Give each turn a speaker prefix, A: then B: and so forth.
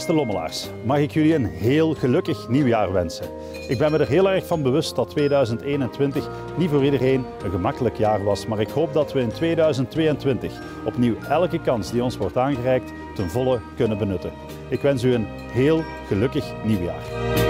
A: Beste Lommelaars, mag ik jullie een heel gelukkig nieuwjaar wensen. Ik ben me er heel erg van bewust dat 2021 niet voor iedereen een gemakkelijk jaar was, maar ik hoop dat we in 2022 opnieuw elke kans die ons wordt aangereikt ten volle kunnen benutten. Ik wens u een heel gelukkig nieuwjaar.